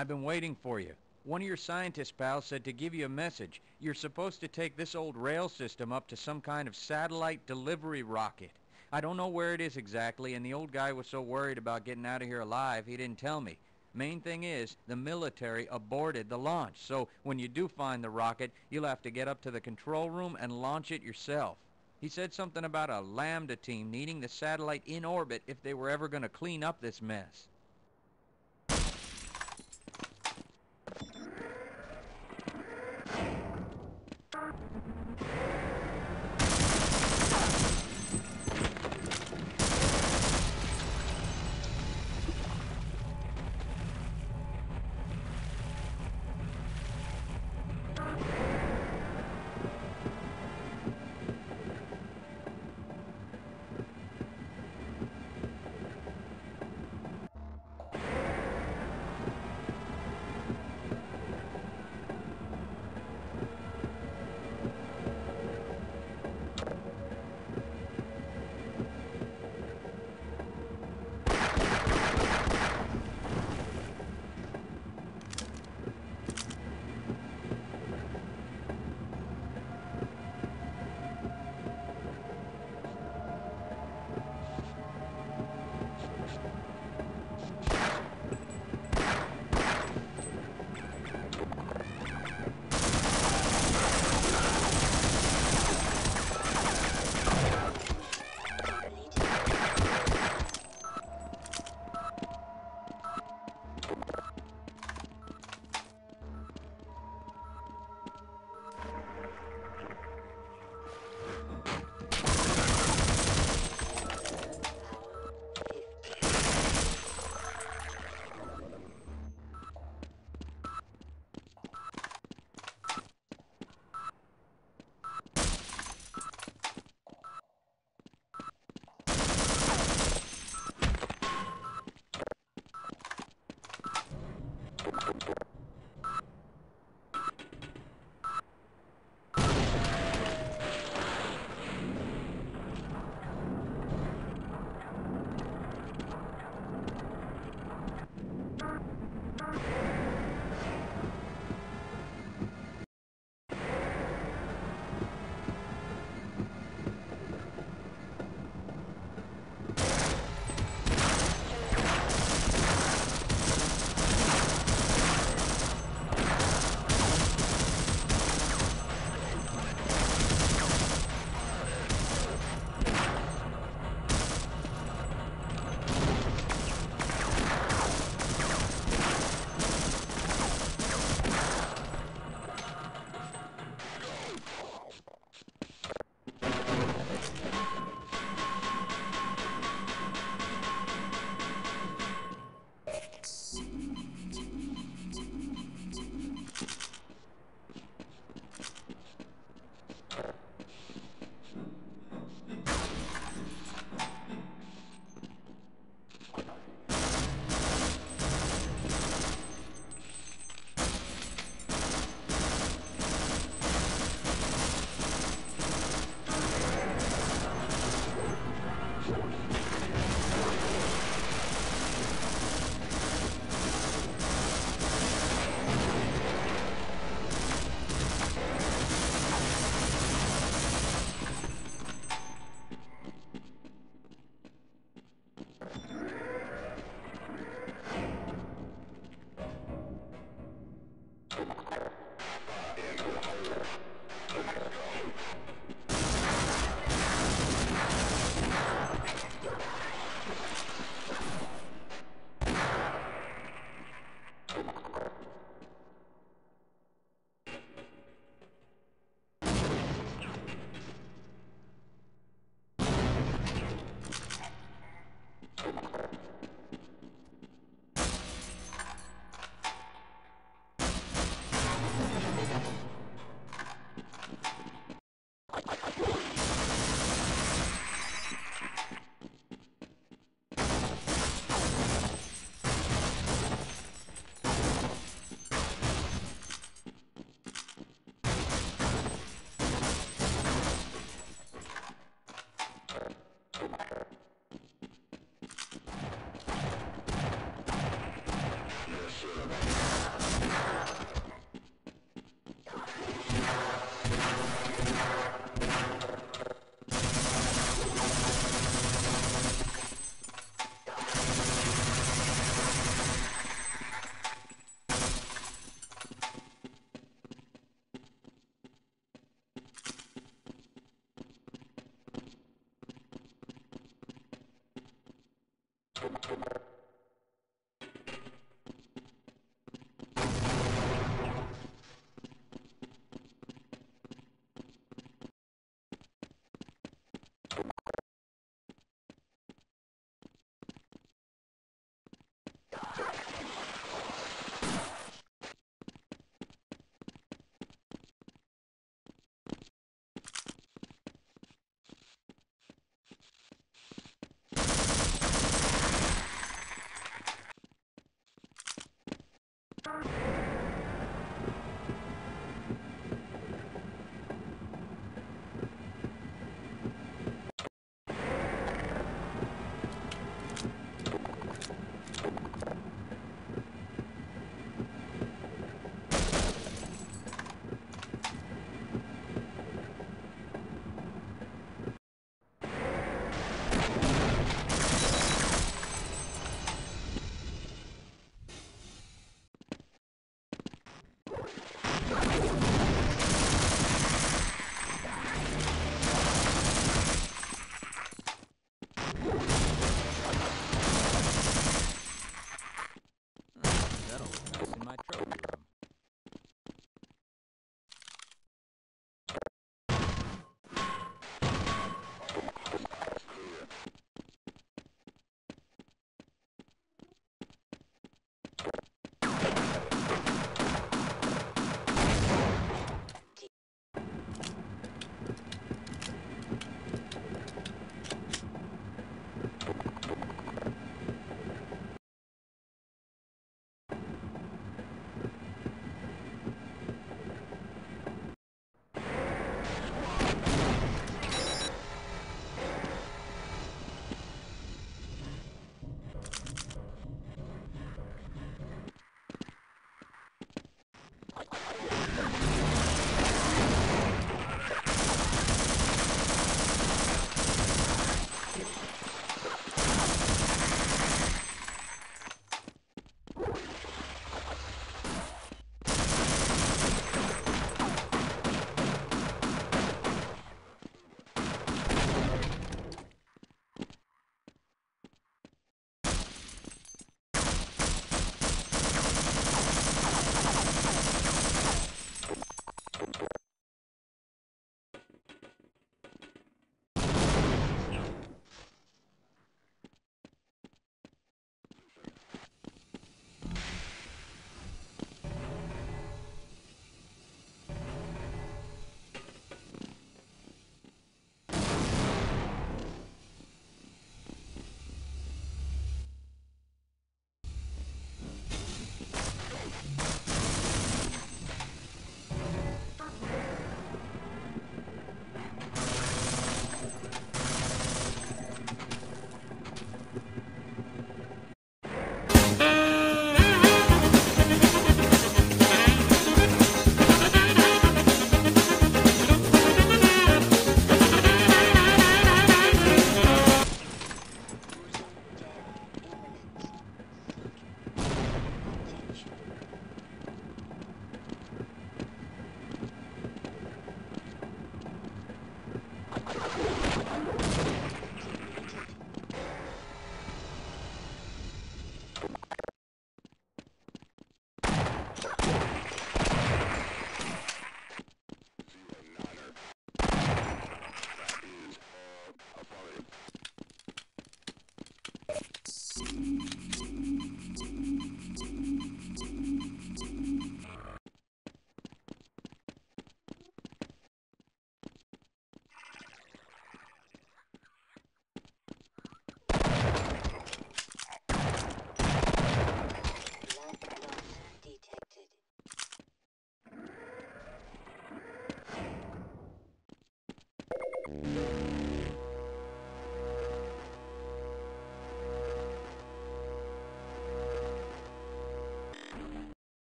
I've been waiting for you. One of your scientist pals said to give you a message. You're supposed to take this old rail system up to some kind of satellite delivery rocket. I don't know where it is exactly, and the old guy was so worried about getting out of here alive, he didn't tell me. Main thing is, the military aborted the launch, so when you do find the rocket, you'll have to get up to the control room and launch it yourself. He said something about a Lambda team needing the satellite in orbit if they were ever going to clean up this mess.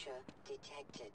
Fracture detected.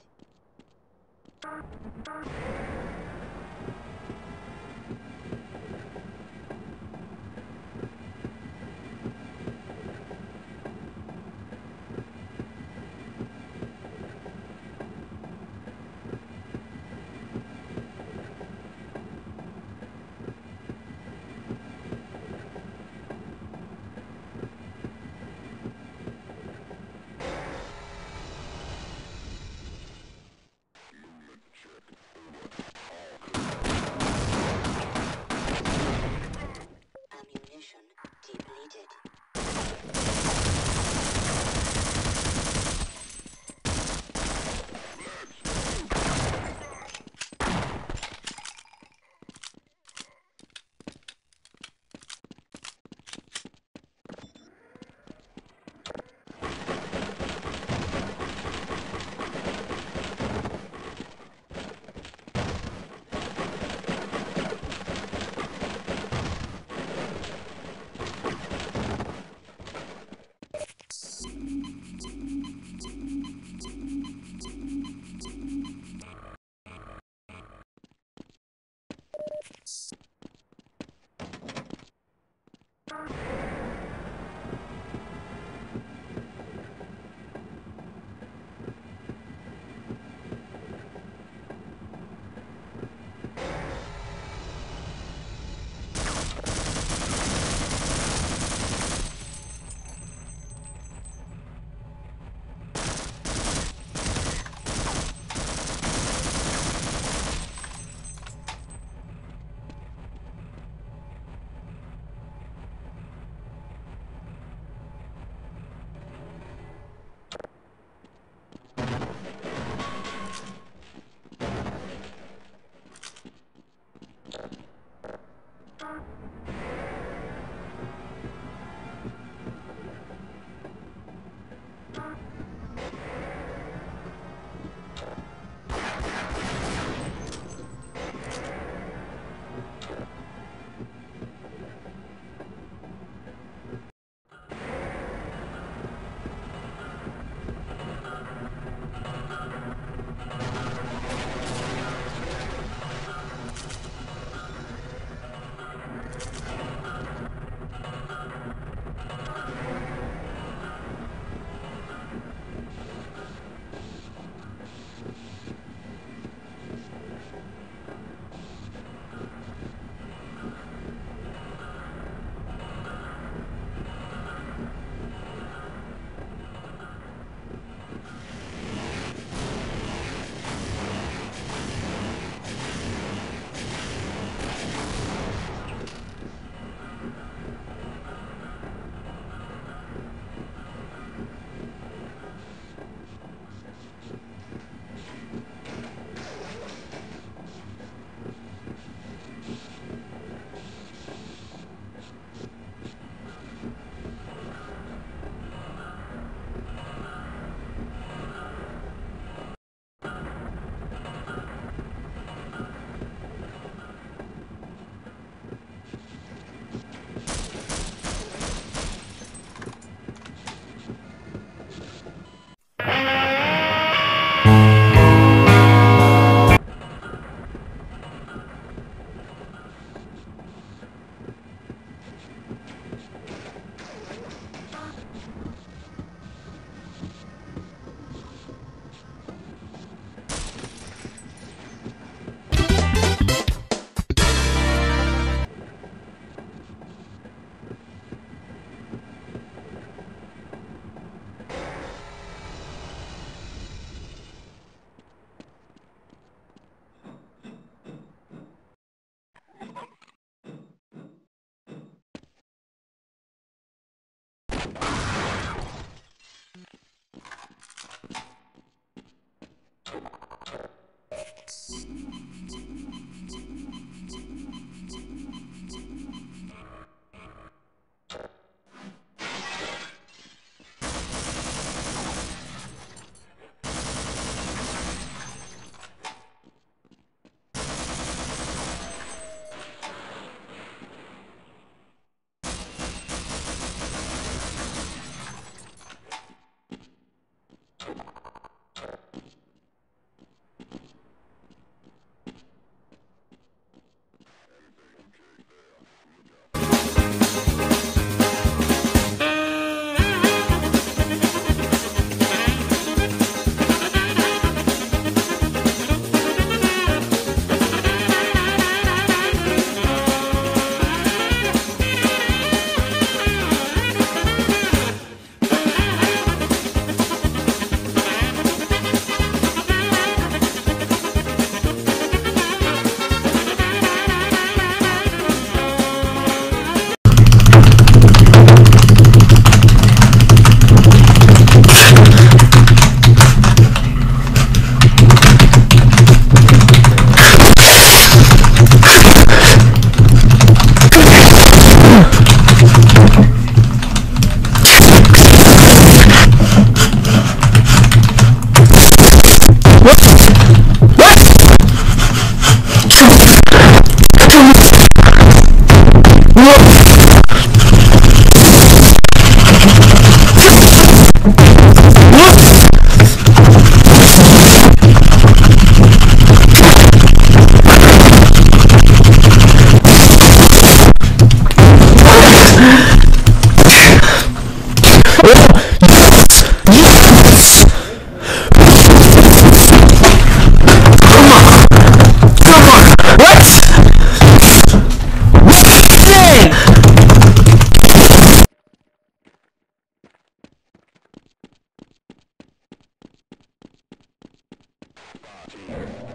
Weapons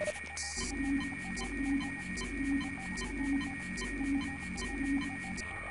Thank you.